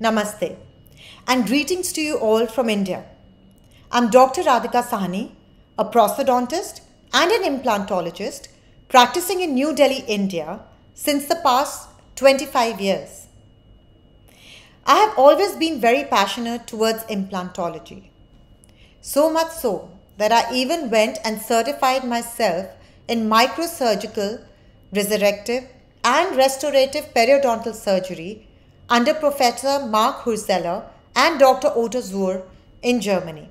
Namaste, and greetings to you all from India. I'm Dr. Radhika Sahni, a prosthodontist and an implantologist practicing in New Delhi, India since the past 25 years. I have always been very passionate towards implantology. So much so that I even went and certified myself in microsurgical, resurrective, and restorative periodontal surgery under Professor Mark Hürzeler and Dr. Otto Zuhr in Germany.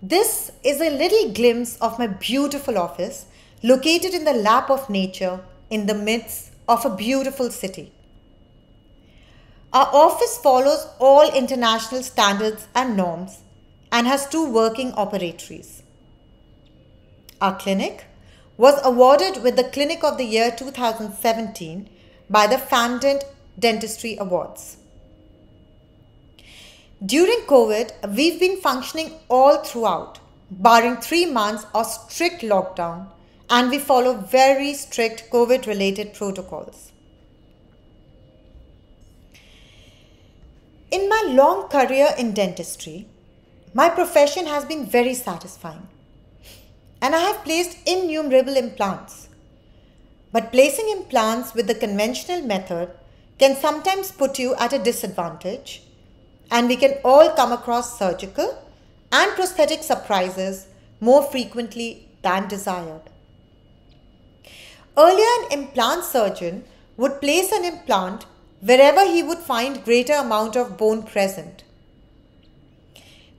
This is a little glimpse of my beautiful office located in the lap of nature in the midst of a beautiful city. Our office follows all international standards and norms and has two working operatories. Our clinic was awarded with the Clinic of the Year 2017 by the Famdent Dentistry Awards. During COVID, we've been functioning all throughout, barring three months of strict lockdown, and we follow very strict COVID related protocols. In my long career in dentistry, my profession has been very satisfying and I have placed innumerable implants. But placing implants with the conventional method can sometimes put you at a disadvantage, and we can all come across surgical and prosthetic surprises more frequently than desired. Earlier, an implant surgeon would place an implant wherever he would find greater amount of bone present.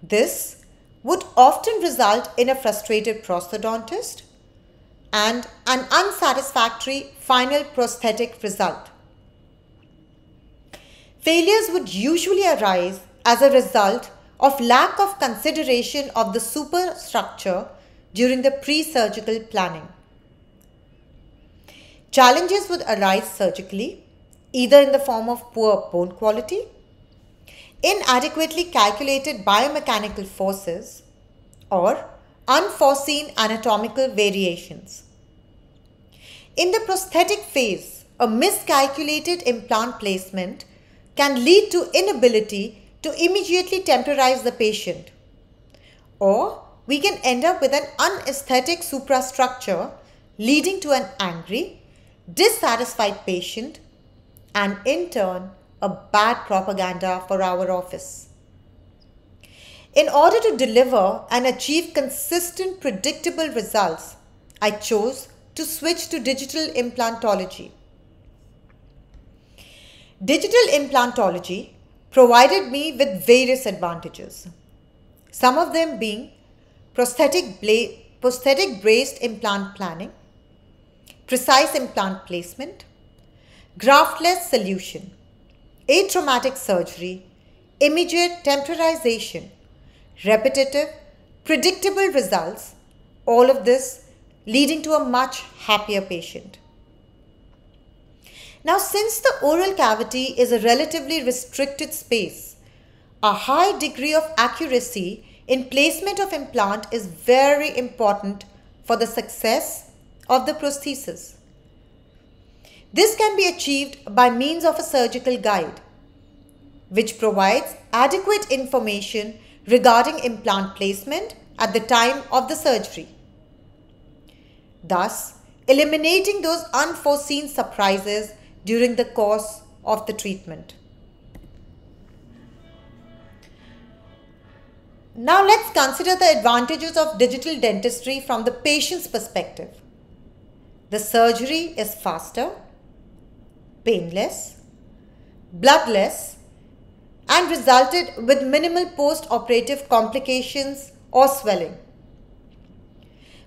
This would often result in a frustrated prosthodontist and an unsatisfactory final prosthetic result. Failures would usually arise as a result of lack of consideration of the superstructure during the pre-surgical planning. Challenges would arise surgically, either in the form of poor bone quality inadequately calculated biomechanical forces, or unforeseen anatomical variations. In the prosthetic phase, a miscalculated implant placement can lead to inability to immediately temporize the patient. Or we can end up with an unesthetic suprastructure leading to an angry, dissatisfied patient and in turn a bad propaganda for our office. In order to deliver and achieve consistent, predictable results, I chose to switch to digital implantology. Digital implantology provided me with various advantages, some of them being prosthetic, bla- prosthetic braced implant planning, precise implant placement, graftless solution, atraumatic surgery, immediate temporization, repetitive, predictable results, all of this leading to a much happier patient. Now, since the oral cavity is a relatively restricted space, a high degree of accuracy in placement of implant is very important for the success of the prosthesis. This can be achieved by means of a surgical guide, which provides adequate information regarding implant placement at the time of the surgery. Thus, eliminating those unforeseen surprises during the course of the treatment. Now let's consider the advantages of digital dentistry from the patient's perspective. The surgery is faster, painless, bloodless, and resulted with minimal post operative complications or swelling.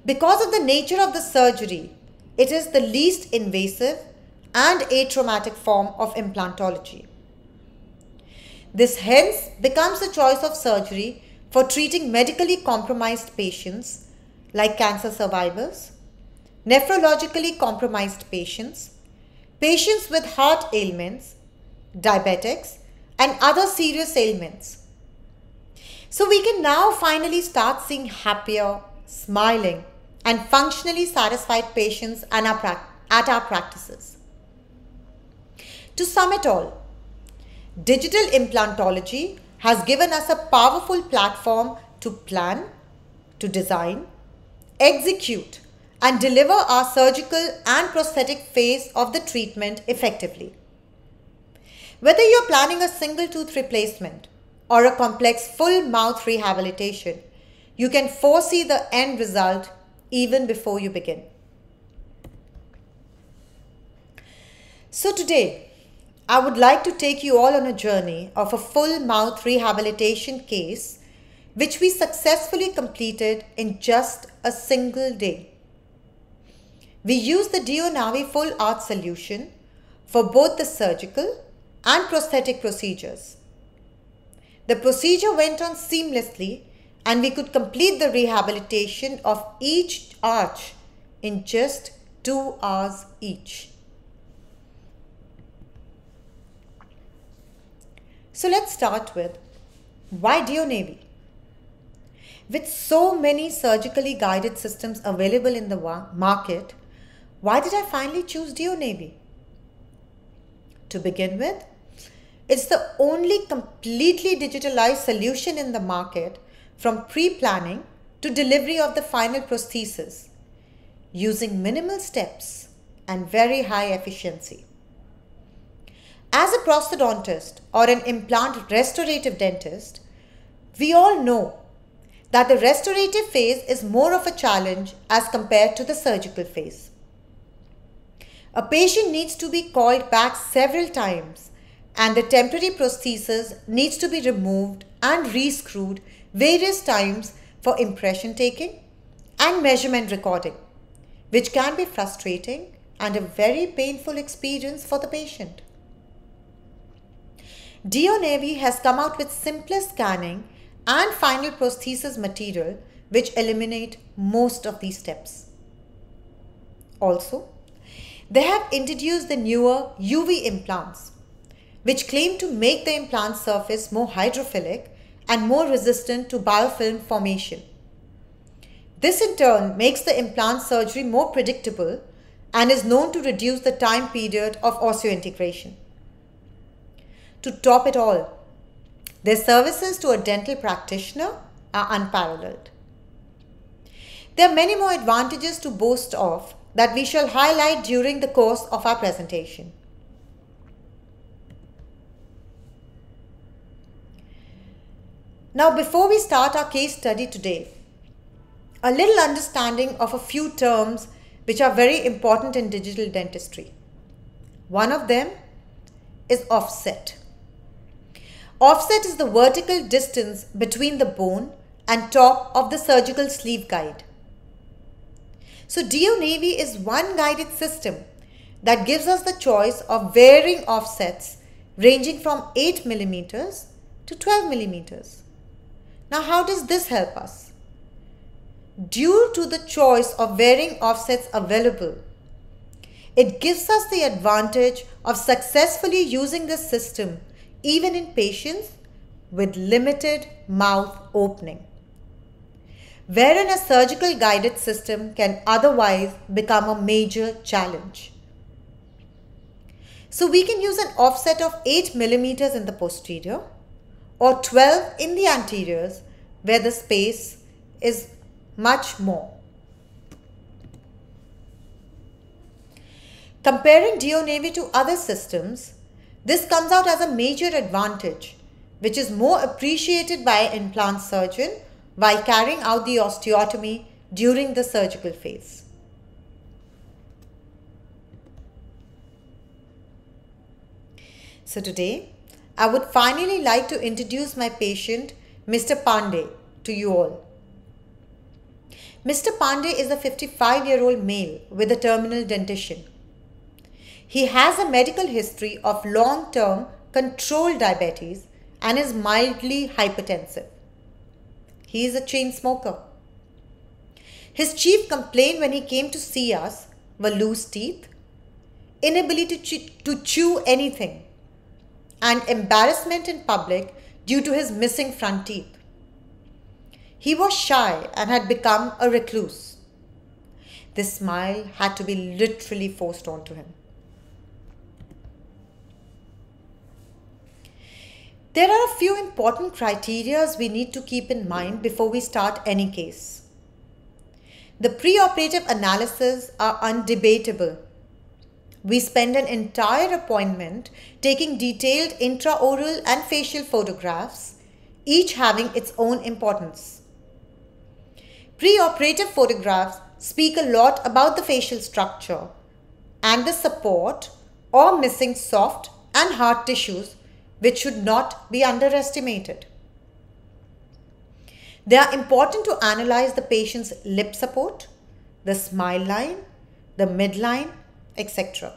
Because of the nature of the surgery, it is the least invasive and atraumatic form of implantology. This hence becomes the choice of surgery for treating medically compromised patients like cancer survivors, nephrologically compromised patients, patients with heart ailments, diabetics, and other serious ailments. So we can now finally start seeing happier, smiling, and functionally satisfied patients at our practices. To sum it all, digital implantology has given us a powerful platform to plan, to design, execute, and deliver our surgical and prosthetic phase of the treatment effectively. Whether you're planning a single tooth replacement or a complex full mouth rehabilitation, you can foresee the end result even before you begin. So, today, I would like to take you all on a journey of a full mouth rehabilitation case which we successfully completed in just a single day. We used the DIOnavi Full Arch solution for both the surgical and prosthetic procedures. The procedure went on seamlessly and we could complete the rehabilitation of each arch in just two hours each. So let's start with why DIOnavi? With so many surgically guided systems available in the market, why did I finally choose DIOnavi? To begin with, it's the only completely digitalized solution in the market from pre-planning to delivery of the final prosthesis using minimal steps and very high efficiency. As a prosthodontist or an implant restorative dentist, we all know that the restorative phase is more of a challenge as compared to the surgical phase. A patient needs to be called back several times and the temporary prosthesis needs to be removed and rescrewed various times for impression taking and measurement recording, which can be frustrating and a very painful experience for the patient. DIOnavi has come out with simpler scanning and final prosthesis material which eliminate most of these steps. Also, they have introduced the newer UV implants which claim to make the implant surface more hydrophilic and more resistant to biofilm formation. This in turn makes the implant surgery more predictable and is known to reduce the time period of osseointegration. To top it all, their services to a dental practitioner are unparalleled. There are many more advantages to boast of that we shall highlight during the course of our presentation. Now, before we start our case study today, a little understanding of a few terms which are very important in digital dentistry. One of them is offset. Offset is the vertical distance between the bone and top of the surgical sleeve guide. So DIOnavi is one guided system that gives us the choice of varying offsets ranging from 8 millimeters to 12 millimeters. Now, how does this help us? Due to the choice of varying offsets available, it gives us the advantage of successfully using this system even in patients with limited mouth opening. Wherein a surgical guided system can otherwise become a major challenge. So we can use an offset of 8 millimeters in the posterior or 12 in the anteriors where the space is much more. Comparing DIOnavi to other systems, this comes out as a major advantage, which is more appreciated by an implant surgeon while carrying out the osteotomy during the surgical phase. So today, I would finally like to introduce my patient, Mr. Pandey, to you all. Mr. Pandey is a 55 year old male with a terminal dentition. He has a medical history of long term controlled diabetes and is mildly hypertensive. He is a chain smoker. His chief complaint when he came to see us were loose teeth, inability to, chew, to chew anything, and embarrassment in public due to his missing front teeth. He was shy and had become a recluse. This smile had to be literally forced onto him. There are a few important criteria we need to keep in mind before we start any case. The preoperative analysis are undebatable. We spend an entire appointment taking detailed intraoral and facial photographs, each having its own importance. Preoperative photographs speak a lot about the facial structure and the support or missing soft and hard tissues which should not be underestimated. They are important to analyze the patient's lip support, the smile line, the midline, etc.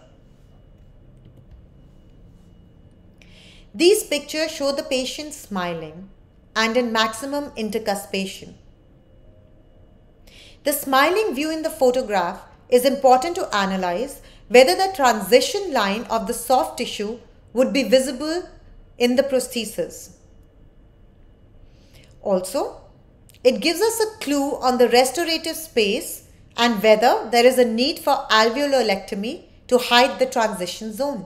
These pictures show the patient smiling and in maximum intercuspation. The smiling view in the photograph is important to analyze whether the transition line of the soft tissue would be visible in the prosthesis. Also, it gives us a clue on the restorative space and whether there is a need for alveolectomy to hide the transition zone.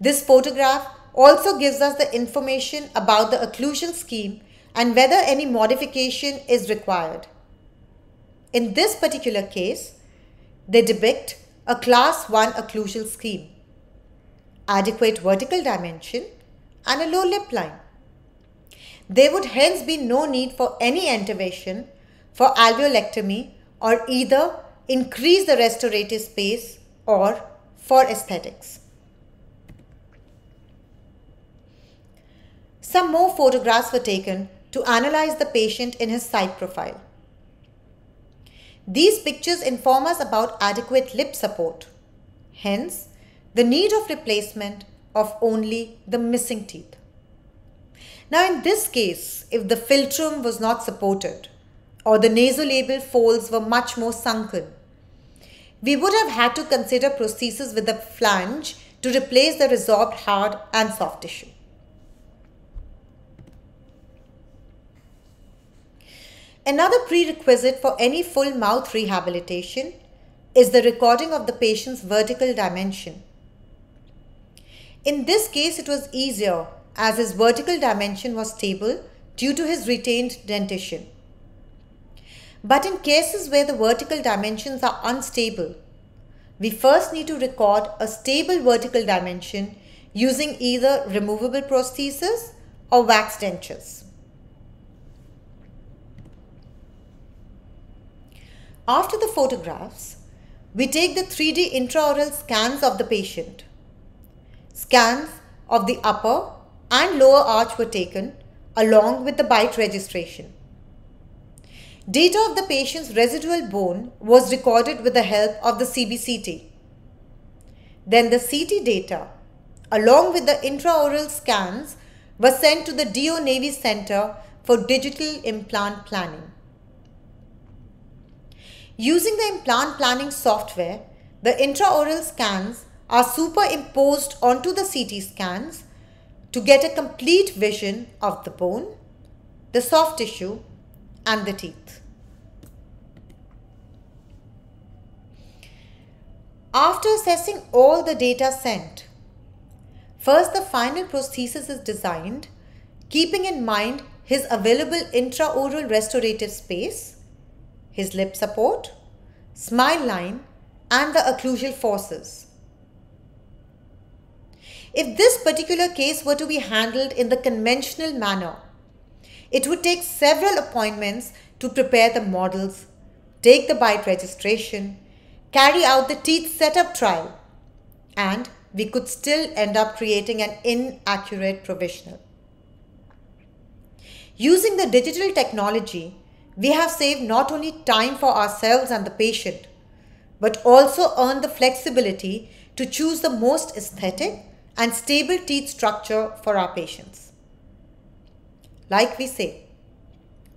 This photograph also gives us the information about the occlusion scheme and whether any modification is required. In this particular case, they depict a class 1 occlusal scheme, adequate vertical dimension and a low lip line. There would hence be no need for any intervention for alveolectomy or either increase the restorative space or for aesthetics. Some more photographs were taken to analyze the patient in his side profile. These pictures inform us about adequate lip support, hence the need of replacement of only the missing teeth. Now in this case, if the philtrum was not supported or the nasolabial folds were much more sunken, we would have had to consider prosthesis with a flange to replace the resorbed hard and soft tissue. Another prerequisite for any full mouth rehabilitation is the recording of the patient's vertical dimension. In this case, it was easier as his vertical dimension was stable due to his retained dentition. But in cases where the vertical dimensions are unstable, we first need to record a stable vertical dimension using either removable prosthesis or wax dentures. After the photographs, we take the 3D intraoral scans of the patient. Scans of the upper and lower arch were taken along with the bite registration. Data of the patient's residual bone was recorded with the help of the CBCT. Then the CT data along with the intraoral scans were sent to the DIOnavi Center for Digital Implant Planning. Using the implant planning software, the intraoral scans are superimposed onto the CT scans to get a complete vision of the bone, the soft tissue and the teeth. After assessing all the data sent, first the final prosthesis is designed keeping in mind his available intraoral restorative space his lip support, smile line, and the occlusal forces. If this particular case were to be handled in the conventional manner, it would take several appointments to prepare the models, take the bite registration, carry out the teeth setup trial, and we could still end up creating an inaccurate provisional. Using the digital technology, we have saved not only time for ourselves and the patient, but also earned the flexibility to choose the most aesthetic and stable teeth structure for our patients. Like we say,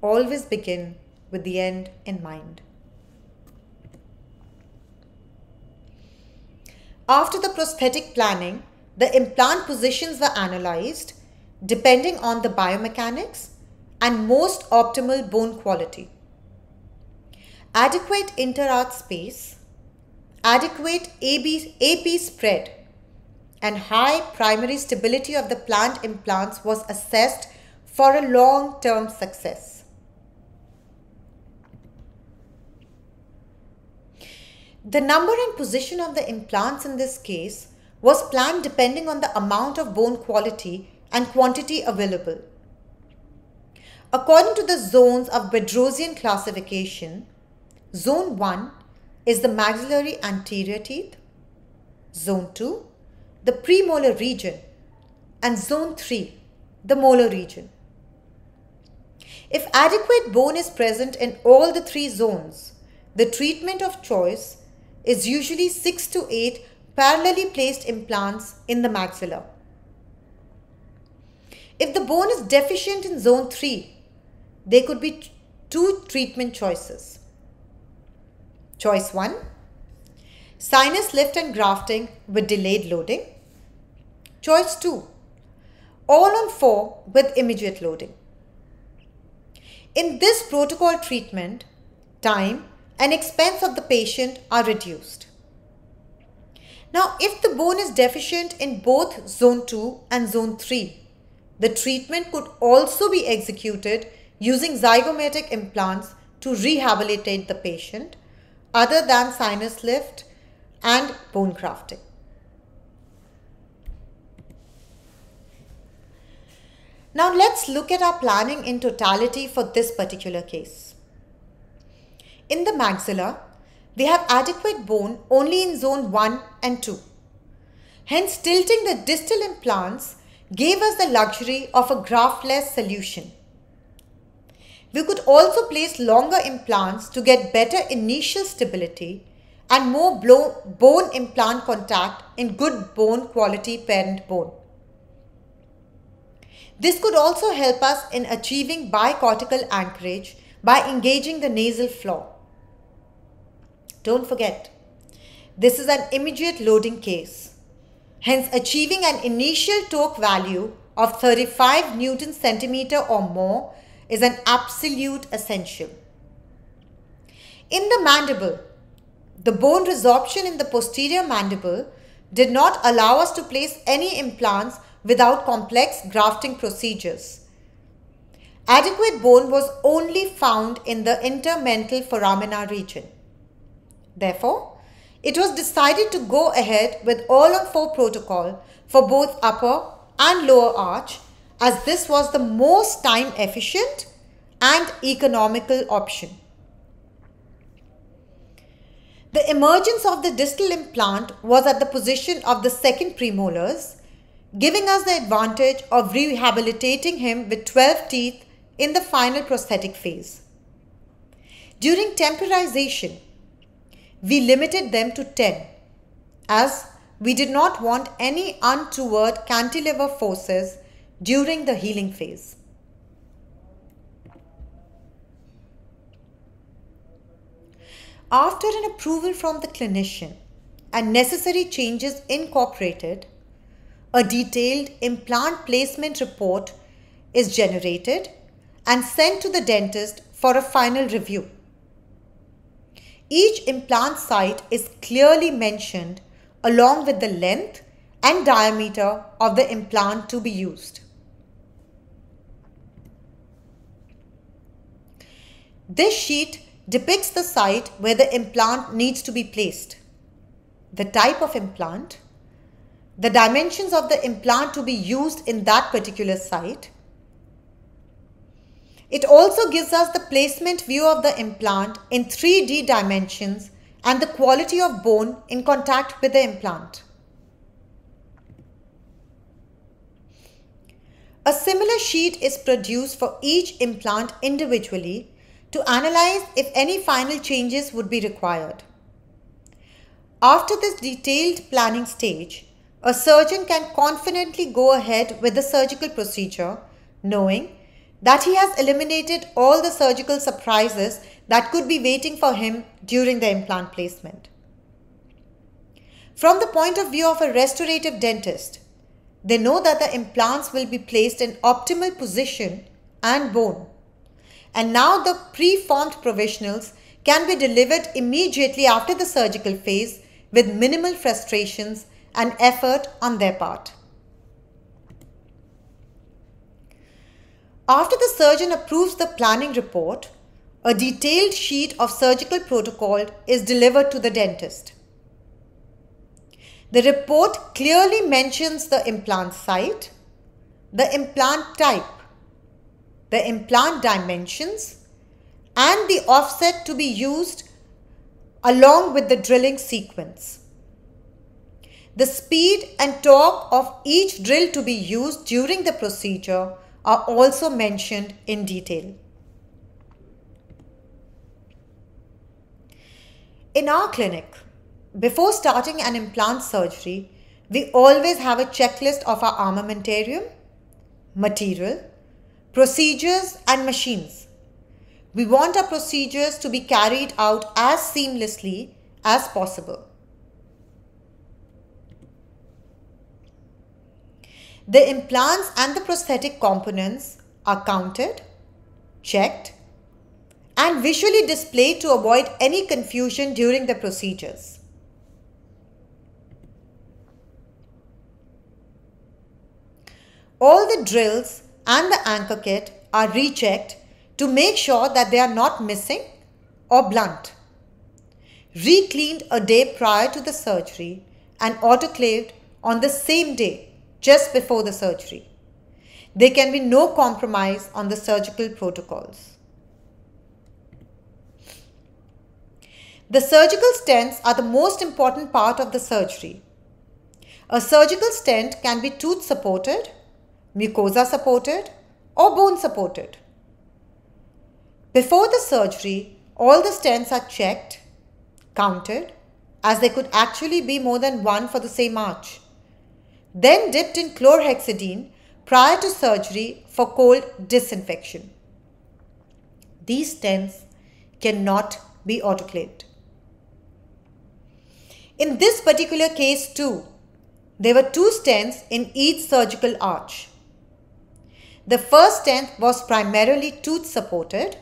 always begin with the end in mind. After the prosthetic planning, the implant positions were analyzed depending on the biomechanics and most optimal bone quality. Adequate interarch space, adequate AB, AP spread, and high primary stability of the plant implants was assessed for a long-term success. The number and position of the implants in this case was planned depending on the amount of bone quality and quantity available. According to the zones of Bedrossian classification, Zone 1 is the maxillary anterior teeth, Zone 2 the premolar region and Zone 3 the molar region. If adequate bone is present in all the three zones, the treatment of choice is usually 6 to 8 parallelly placed implants in the maxilla. If the bone is deficient in zone 3, there could be two treatment choices. Choice 1 Sinus lift and grafting with delayed loading. Choice 2 All on 4 with immediate loading. In this protocol treatment, time and expense of the patient are reduced. Now, if the bone is deficient in both zone 2 and zone 3, the treatment could also be executed using zygomatic implants to rehabilitate the patient other than sinus lift and bone grafting. Now let's look at our planning in totality for this particular case. In the maxilla, we have adequate bone only in zone 1 and 2. Hence, tilting the distal implants gave us the luxury of a graftless solution. We could also place longer implants to get better initial stability and more bone implant contact in good bone quality parent bone. This could also help us in achieving bicortical anchorage by engaging the nasal floor. Don't forget, this is an immediate loading case. Hence, achieving an initial torque value of 35 Newton centimeter or more is an absolute essential. In the mandible, the bone resorption in the posterior mandible did not allow us to place any implants without complex grafting procedures. Adequate bone was only found in the intermental foramina region. Therefore, it was decided to go ahead with all on four protocol for both upper and lower arch as this was the most time efficient and economical option. The emergence of the distal implant was at the position of the second premolars, giving us the advantage of rehabilitating him with 12 teeth in the final prosthetic phase. During temporization, we limited them to 10 as we did not want any untoward cantilever forces during the healing phase. After an approval from the clinician and necessary changes incorporated, a detailed implant placement report is generated and sent to the dentist for a final review. Each implant site is clearly mentioned along with the length and diameter of the implant to be used. This sheet depicts the site where the implant needs to be placed, the type of implant, the dimensions of the implant to be used in that particular site, it also gives us the placement view of the implant in 3D dimensions and the quality of bone in contact with the implant. A similar sheet is produced for each implant individually to analyze if any final changes would be required. After this detailed planning stage, a surgeon can confidently go ahead with the surgical procedure knowing that he has eliminated all the surgical surprises that could be waiting for him during the implant placement. From the point of view of a restorative dentist, they know that the implants will be placed in optimal position and bone. And now the preformed provisionals can be delivered immediately after the surgical phase with minimal frustrations and effort on their part. After the surgeon approves the planning report, a detailed sheet of surgical protocol is delivered to the dentist. The report clearly mentions the implant site, the implant type, the implant dimensions, and the offset to be used along with the drilling sequence. The speed and torque of each drill to be used during the procedure are also mentioned in detail. In our clinic, before starting an implant surgery, we always have a checklist of our armamentarium, material, procedures and machines. We want our procedures to be carried out as seamlessly as possible. The implants and the prosthetic components are counted, checked, and visually displayed to avoid any confusion during the procedures. All the drills and the anchor kit are rechecked to make sure that they are not missing or blunt. Re-cleaned a day prior to the surgery and autoclaved on the same day just before the surgery. There can be no compromise on the surgical protocols. The surgical stents are the most important part of the surgery. A surgical stent can be tooth supported, mucosa supported, or bone supported. Before the surgery, all the stents are checked, counted, as there could actually be more than one for the same arch. Then dipped in chlorhexidine prior to surgery for cold disinfection. These stents cannot be autoclaved. In this particular case too, there were two stents in each surgical arch. The first stent was primarily tooth supported,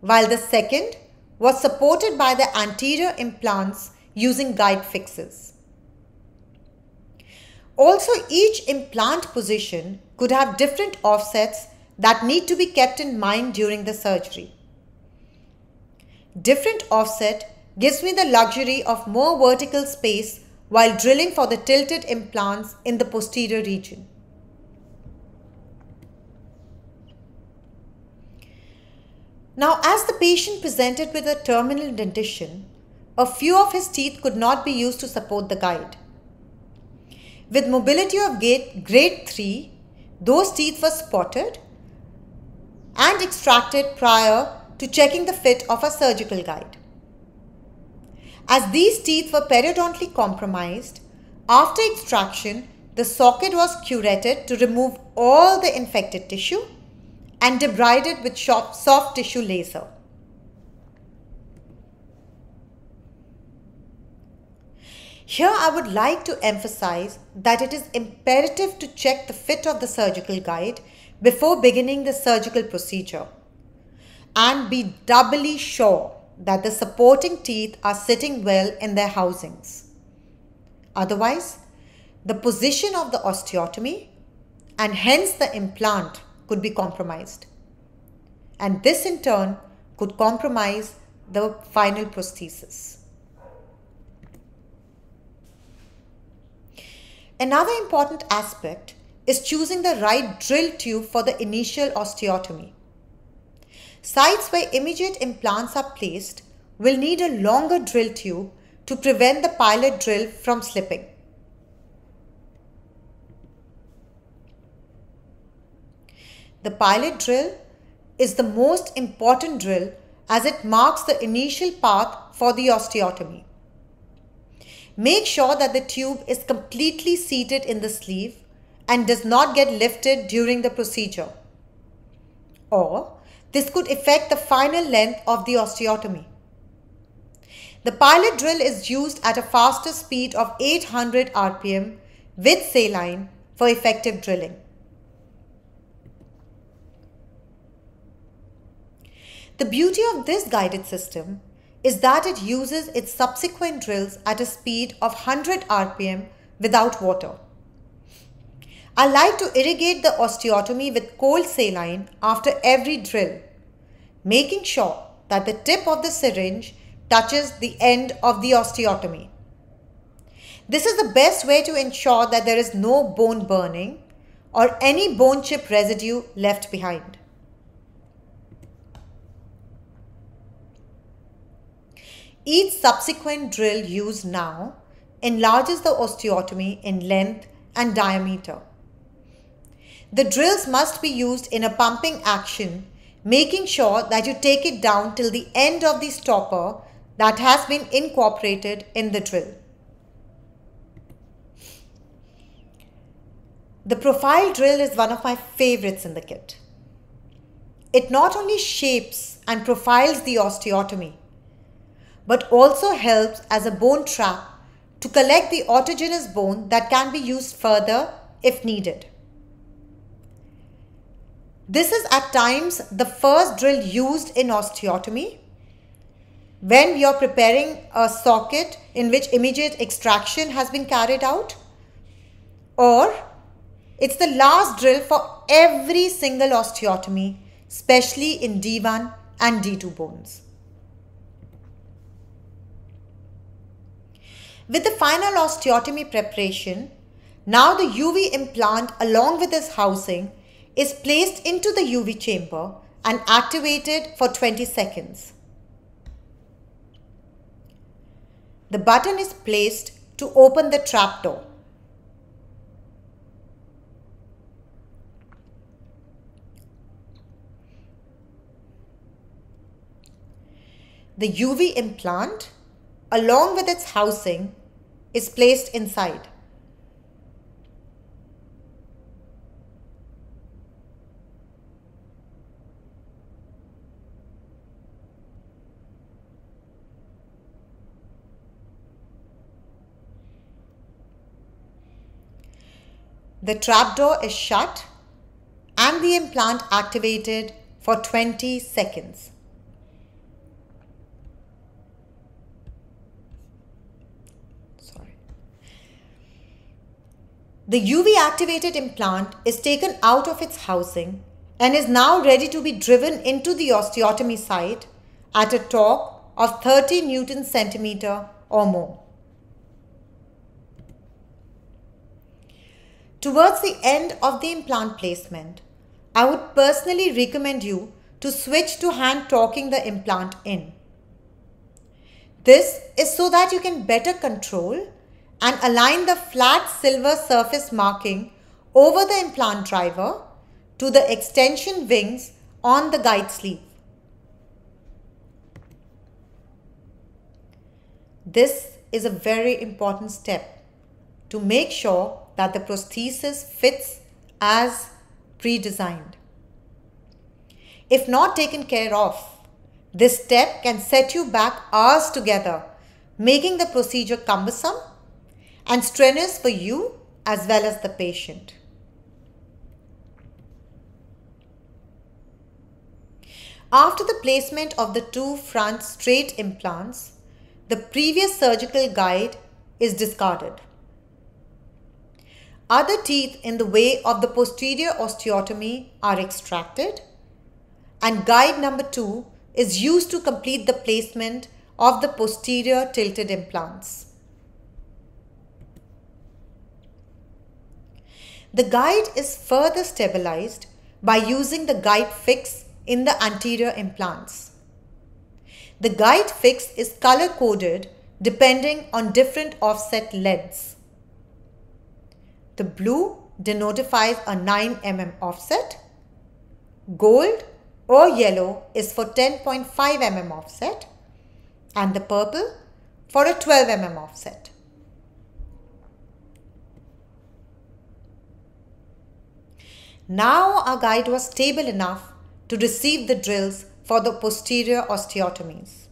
while the second was supported by the anterior implants using guide fixes. Also, each implant position could have different offsets that need to be kept in mind during the surgery. Different offset gives me the luxury of more vertical space while drilling for the tilted implants in the posterior region. Now, as the patient presented with a terminal dentition, a few of his teeth could not be used to support the guide. With mobility of grade 3, those teeth were spotted and extracted prior to checking the fit of a surgical guide. As these teeth were periodontally compromised, after extraction, the socket was curetted to remove all the infected tissue and debrided with soft tissue laser. Here I would like to emphasize that it is imperative to check the fit of the surgical guide before beginning the surgical procedure and be doubly sure that the supporting teeth are sitting well in their housings. Otherwise, the position of the osteotomy and hence the implant could be compromised. And this in turn could compromise the final prosthesis. Another important aspect is choosing the right drill tube for the initial osteotomy. Sites where immediate implants are placed will need a longer drill tube to prevent the pilot drill from slipping. The pilot drill is the most important drill as it marks the initial path for the osteotomy. Make sure that the tube is completely seated in the sleeve and does not get lifted during the procedure. Or this could affect the final length of the osteotomy. The pilot drill is used at a faster speed of 800 rpm with saline for effective drilling. The beauty of this guided system is that it uses its subsequent drills at a speed of 100 rpm without water. I like to irrigate the osteotomy with cold saline after every drill, making sure that the tip of the syringe touches the end of the osteotomy. This is the best way to ensure that there is no bone burning or any bone chip residue left behind. Each subsequent drill used now enlarges the osteotomy in length and diameter. The drills must be used in a pumping action, making sure that you take it down till the end of the stopper that has been incorporated in the drill. The profile drill is one of my favorites in the kit. It not only shapes and profiles the osteotomy, but also helps as a bone trap to collect the autogenous bone that can be used further if needed. This is at times the first drill used in osteotomy when you're preparing a socket in which immediate extraction has been carried out or it's the last drill for every single osteotomy, especially in D1 and D2 bones. With the final osteotomy preparation, now the UV implant along with its housing is placed into the UV chamber and activated for 20 seconds. The button is placed to open the trapdoor. The UV implant, along with its housing, is placed inside. The trapdoor is shut and the implant activated for 20 seconds. The UV activated implant is taken out of its housing and is now ready to be driven into the osteotomy site at a torque of 30 Newton centimeter or more. Towards the end of the implant placement, I would personally recommend you to switch to hand torquing the implant in. This is so that you can better control and align the flat silver surface marking over the implant driver to the extension wings on the guide sleeve. This is a very important step to make sure that the prosthesis fits as pre-designed. If not taken care of, this step can set you back hours together, making the procedure cumbersome and strenuous for you as well as the patient. After the placement of the two front straight implants, the previous surgical guide is discarded. Other teeth in the way of the posterior osteotomy are extracted and guide number 2 is used to complete the placement of the posterior tilted implants. The guide is further stabilized by using the guide fix in the anterior implants. The guide fix is color coded depending on different offset leads. The blue denotifies a 9 mm offset, gold or yellow is for 10.5 mm offset and the purple for a 12 mm offset. Now our guide was stable enough to receive the drills for the posterior osteotomies.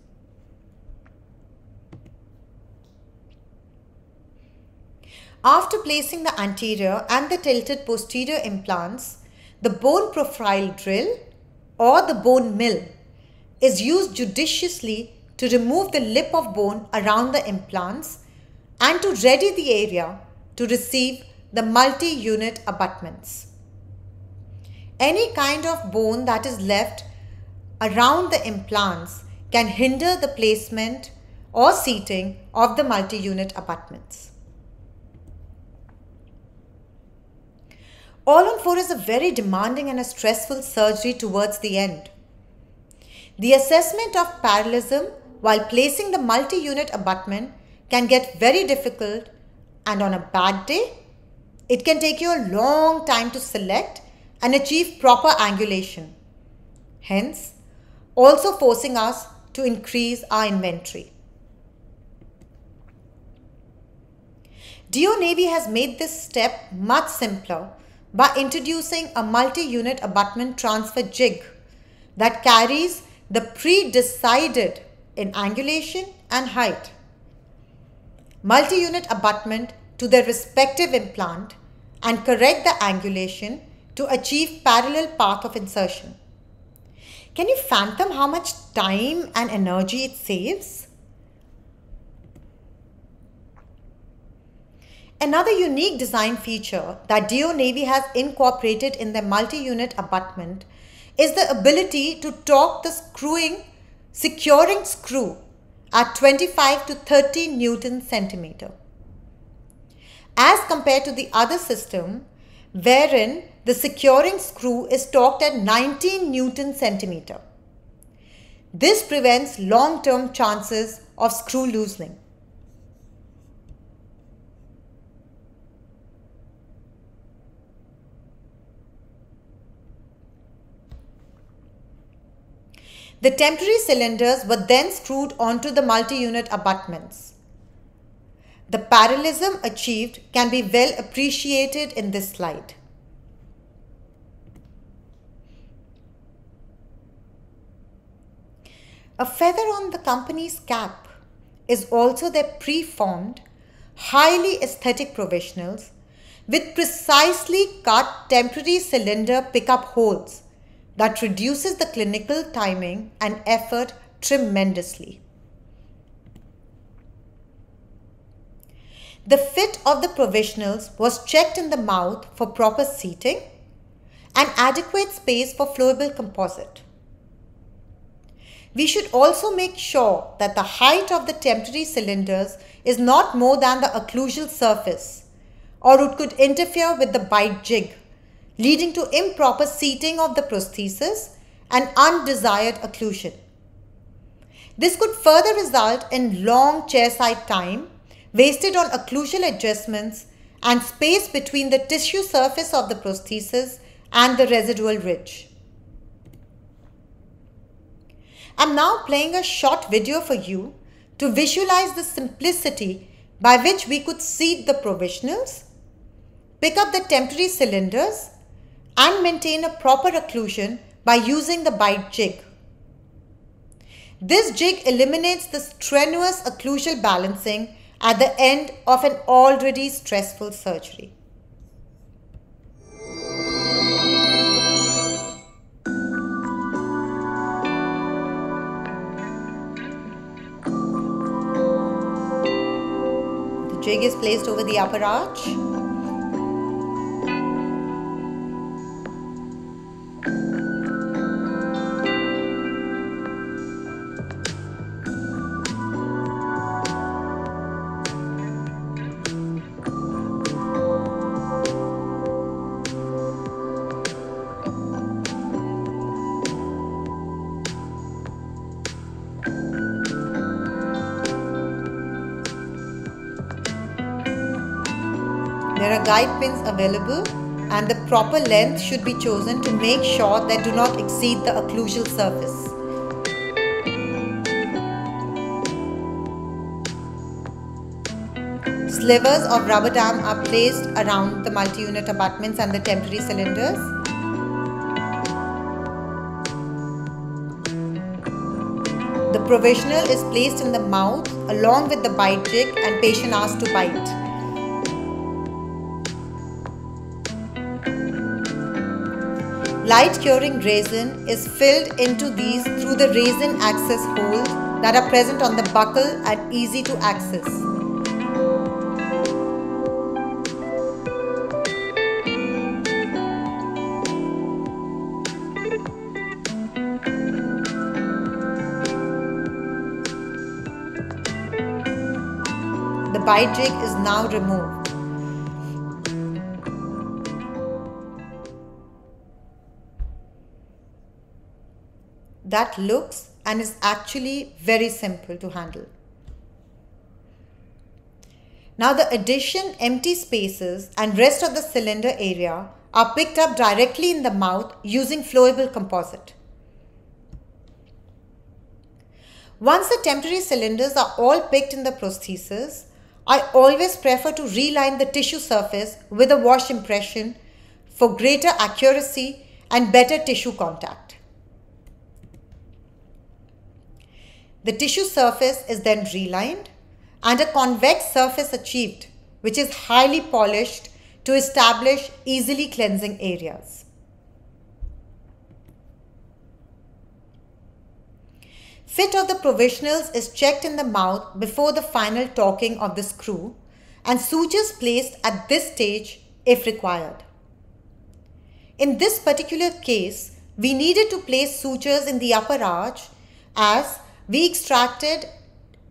After placing the anterior and the tilted posterior implants, the bone profile drill or the bone mill is used judiciously to remove the lip of bone around the implants and to ready the area to receive the multi-unit abutments. Any kind of bone that is left around the implants can hinder the placement or seating of the multi-unit abutments. All on 4 is a very demanding and a stressful surgery towards the end. The assessment of parallelism while placing the multi-unit abutment can get very difficult and on a bad day, it can take you a long time to select and achieve proper angulation. Hence, also forcing us to increase our inventory. DIOnavi has made this step much simpler by introducing a multi-unit abutment transfer jig that carries the pre-decided in angulation and height. Multi-unit abutment to their respective implant and correct the angulation to achieve parallel path of insertion. Can you fathom how much time and energy it saves? Another unique design feature that DIOnavi has incorporated in their multi-unit abutment is the ability to torque the screwing securing screw at 25 to 30 Newton centimeter. As compared to the other system wherein the securing screw is torqued at 19 Newton centimeter. This prevents long-term chances of screw loosening. The temporary cylinders were then screwed onto the multi-unit abutments. The parallelism achieved can be well appreciated in this slide. A feather on the company's cap is also their preformed, highly aesthetic provisionals with precisely cut temporary cylinder pickup holes that reduces the clinical timing and effort tremendously. The fit of the provisionals was checked in the mouth for proper seating and adequate space for flowable composite. We should also make sure that the height of the temporary cylinders is not more than the occlusal surface or it could interfere with the bite jig, leading to improper seating of the prosthesis and undesired occlusion. This could further result in long chairside time wasted on occlusal adjustments and space between the tissue surface of the prosthesis and the residual ridge. I'm now playing a short video for you to visualize the simplicity by which we could seat the provisionals, pick up the temporary cylinders and maintain a proper occlusion by using the bite jig. This jig eliminates the strenuous occlusal balancing at the end of an already stressful surgery. Jig is placed over the upper arch. Guide pins available and the proper length should be chosen to make sure they do not exceed the occlusal surface. Slivers of rubber dam are placed around the multi-unit abutments and the temporary cylinders. The provisional is placed in the mouth along with the bite jig and patient asked to bite. Light curing resin is filled into these through the resin access holes that are present on the buccal and easy to access. The bite jig is now removed. That looks and is actually very simple to handle. Now the addition, empty spaces and rest of the cylinder area are picked up directly in the mouth using flowable composite. Once the temporary cylinders are all picked in the prosthesis, I always prefer to reline the tissue surface with a wash impression for greater accuracy and better tissue contact. The tissue surface is then relined and a convex surface achieved, which is highly polished to establish easily cleansing areas. Fit of the provisionals is checked in the mouth before the final torquing of the screw and sutures placed at this stage if required. In this particular case, we needed to place sutures in the upper arch as we extracted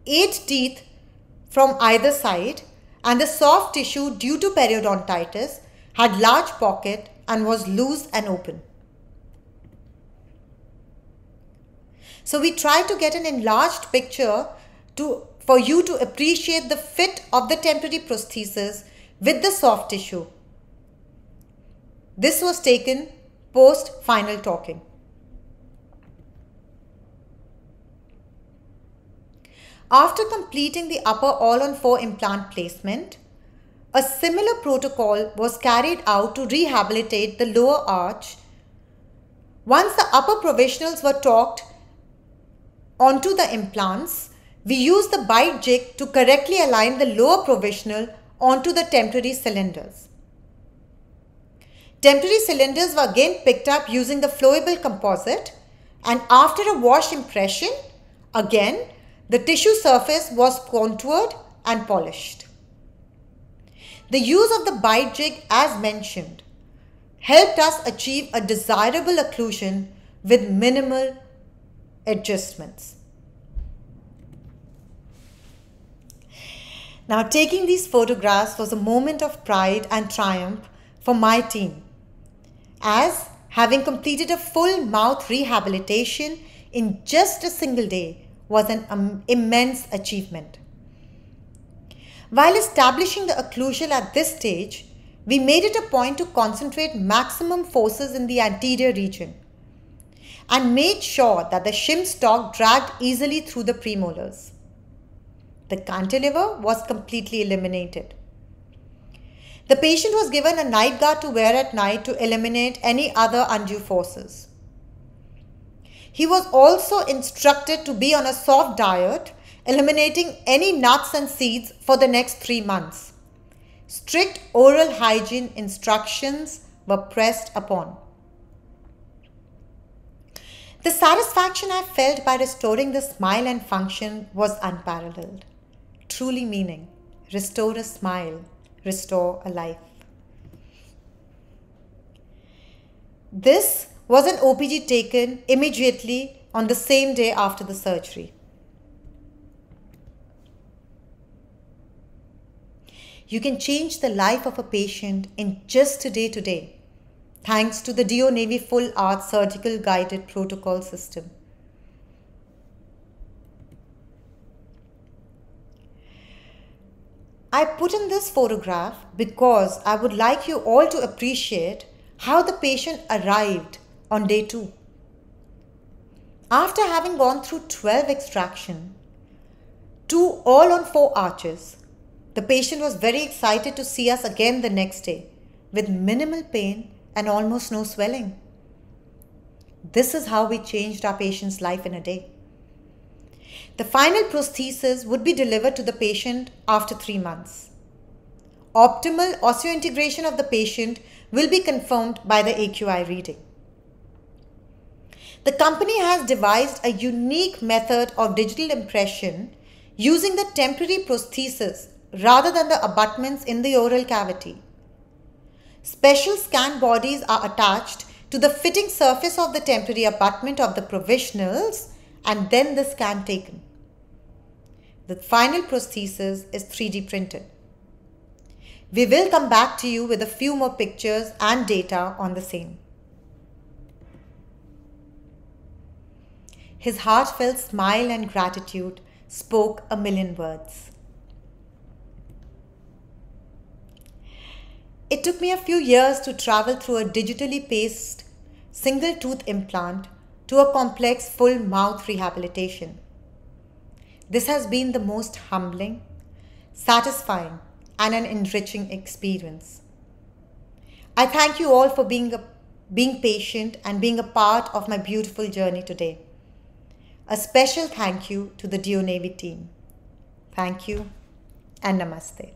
8 teeth from either side and the soft tissue due to periodontitis had large pocket and was loose and open. So we try to get an enlarged picture to, for you to appreciate the fit of the temporary prosthesis with the soft tissue. This was taken post final torquing. After completing the upper all-on-4 implant placement, a similar protocol was carried out to rehabilitate the lower arch. Once the upper provisionals were torqued onto the implants, we used the bite jig to correctly align the lower provisional onto the temporary cylinders. Temporary cylinders were again picked up using the flowable composite and after a wash impression, again the tissue surface was contoured and polished. The use of the bite jig as mentioned helped us achieve a desirable occlusion with minimal adjustments. Now taking these photographs was a moment of pride and triumph for my team as having completed a full mouth rehabilitation in just a single day was an um, immense achievement. While establishing the occlusal at this stage, we made it a point to concentrate maximum forces in the anterior region and made sure that the shim stock dragged easily through the premolars. The cantilever was completely eliminated. The patient was given a night guard to wear at night to eliminate any other undue forces. He was also instructed to be on a soft diet, eliminating any nuts and seeds for the next three months. Strict oral hygiene instructions were pressed upon. The satisfaction I felt by restoring the smile and function was unparalleled. Truly meaning, restore a smile, restore a life. This was an OPG taken immediately on the same day after the surgery. You can change the life of a patient in just a day today, thanks to the DIOnavi Full Arch Surgical Guided Protocol System. I put in this photograph because I would like you all to appreciate how the patient arrived on day 2. After having gone through 12 extraction, two all on 4 arches, the patient was very excited to see us again the next day with minimal pain and almost no swelling. This is how we changed our patient's life in a day. The final prosthesis would be delivered to the patient after 3 months. Optimal osseointegration of the patient will be confirmed by the AQI reading. The company has devised a unique method of digital impression using the temporary prosthesis rather than the abutments in the oral cavity. Special scan bodies are attached to the fitting surface of the temporary abutment of the provisionals and then the scan taken. The final prosthesis is 3D printed. We will come back to you with a few more pictures and data on the same. His heartfelt smile and gratitude spoke a million words. It took me a few years to travel through a digitally paced single tooth implant to a complex full mouth rehabilitation. This has been the most humbling, satisfying, and an enriching experience. I thank you all for being, a, being patient and being a part of my beautiful journey today. A special thank you to the DIOnavi team. Thank you and namaste.